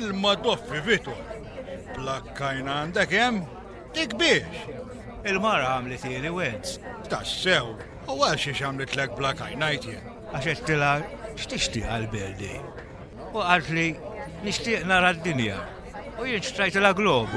Il-ma doffi Vitor, plakkajna għandek hemm dik biex. Il-mara għamlet jeli wens. Tassew, u għal xi xamlet lek plakkajna jtien. Għaxet tila x'tixti għal-beldi. U għalt li nixtieq nara d-dinja. U jien xtrajt la globu.